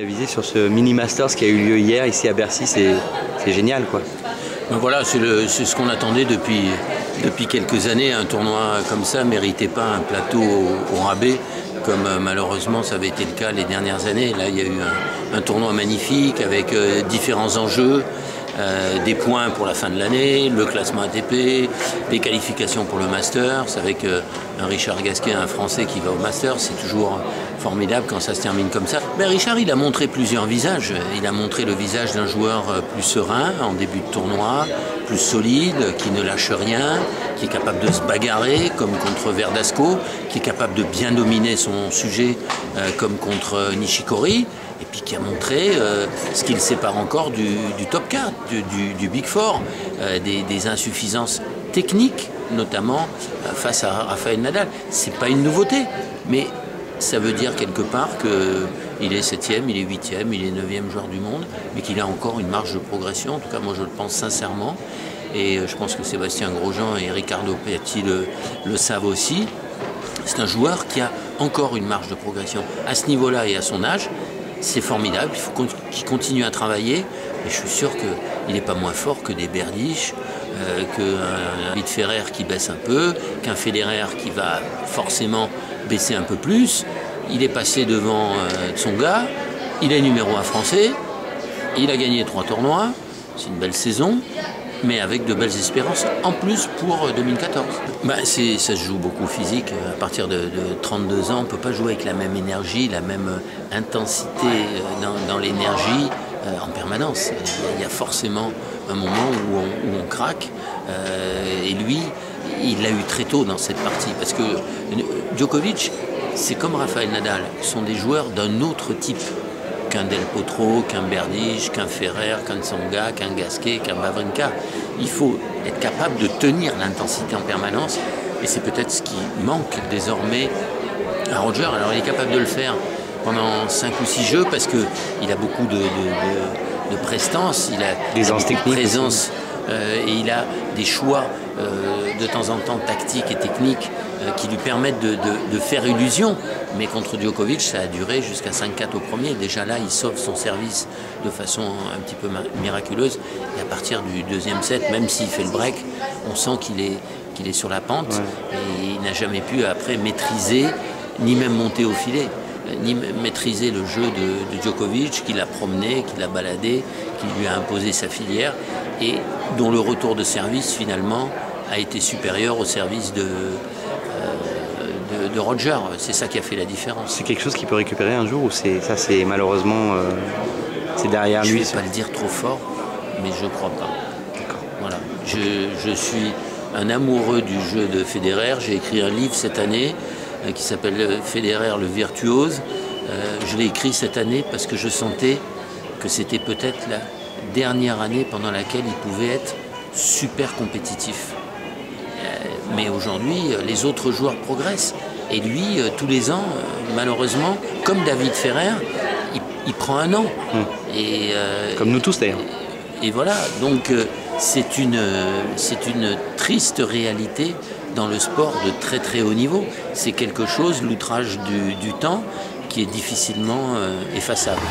Viser sur ce mini Masters qui a eu lieu hier ici à Bercy, c'est génial quoi. Ben voilà, c'est ce qu'on attendait depuis, depuis quelques années. Un tournoi comme ça ne méritait pas un plateau au, au rabais comme euh, malheureusement ça avait été le cas les dernières années. Là, il y a eu un, tournoi magnifique avec euh, différents enjeux. Euh, des points pour la fin de l'année, le classement ATP, des qualifications pour le Masters, avec un Richard Gasquet, un Français qui va au Masters, c'est toujours formidable quand ça se termine comme ça. Mais Richard, il a montré plusieurs visages. Il a montré le visage d'un joueur plus serein en début de tournoi, plus solide, qui ne lâche rien, qui est capable de se bagarrer comme contre Verdasco, qui est capable de bien dominer son sujet comme contre Nishikori et puis qui a montré euh, ce qui le sépare encore du, top 4, du, Big Four, euh, des, insuffisances techniques, notamment euh, face à Rafael Nadal. C'est pas une nouveauté, mais ça veut dire quelque part qu'il est 7e, il est 8e, il est 9e joueur du monde, mais qu'il a encore une marge de progression. En tout cas, moi je le pense sincèrement. Et je pense que Sébastien Grosjean et Ricardo Piatti le savent aussi. C'est un joueur qui a encore une marge de progression. À ce niveau-là et à son âge, c'est formidable, il faut qu'il continue à travailler. Et je suis sûr qu'il n'est pas moins fort que des Berdych, euh, qu'un Vite Ferrer qui baisse un peu, qu'un Federer qui va forcément baisser un peu plus. Il est passé devant euh, Tsonga, il est numéro 1 français, il a gagné trois tournois, c'est une belle saison mais avec de belles espérances en plus pour 2014. Euh, bah, ça se joue beaucoup physique. À partir de, 32 ans, on ne peut pas jouer avec la même énergie, la même euh, intensité euh, dans, l'énergie en permanence. Il y a forcément un moment où on, craque. et lui, il l'a eu très tôt dans cette partie. Parce que Djokovic, c'est comme Rafael Nadal. Ce sont des joueurs d'un autre type qu'un Del Potro, qu'un Berdych, qu'un Ferrer, qu'un Tsonga, qu'un Gasquet, qu'un Bavrinka. Il faut être capable de tenir l'intensité en permanence et c'est peut-être ce qui manque désormais à Roger. Alors il est capable de le faire pendant 5 ou 6 jeux parce qu'il a beaucoup de, de, prestance, il a des présence euh, et il a des choix euh, de temps en temps tactiques et techniques euh, qui lui permettent de, faire illusion. Mais contre Djokovic, ça a duré jusqu'à 5-4 au premier. Déjà là, il sauve son service de façon un petit peu miraculeuse. Et à partir du deuxième set, même s'il fait le break, on sent qu'il est, qu'il est sur la pente. Et il n'a jamais pu après maîtriser, ni même monter au filet ni maîtriser le jeu de, de Djokovic, qui l'a promené, qui l'a baladé, qui lui a imposé sa filière, et dont le retour de service finalement a été supérieur au service de, de, Roger. C'est ça qui a fait la différence. C'est quelque chose qu'il peut récupérer un jour ou c'est ça c'est malheureusement euh, c'est derrière lui Je ne vais pas le dire trop fort, mais je ne crois pas. Voilà. Je, suis un amoureux du jeu de Federer. J'ai écrit un livre cette année euh, qui s'appelle Federer le virtuose. Euh, je l'ai écrit cette année parce que je sentais que c'était peut-être la dernière année pendant laquelle il pouvait être super compétitif. mais aujourd'hui, les autres joueurs progressent. Et lui, euh, tous les ans, euh, malheureusement, comme David Ferrer, il, prend un an. Hmm. Et, euh, comme nous tous d'ailleurs. Et, voilà, donc c'est une, c'est une triste réalité dans le sport de très très haut niveau. C'est quelque chose, l'outrage du, temps, qui est difficilement effaçable.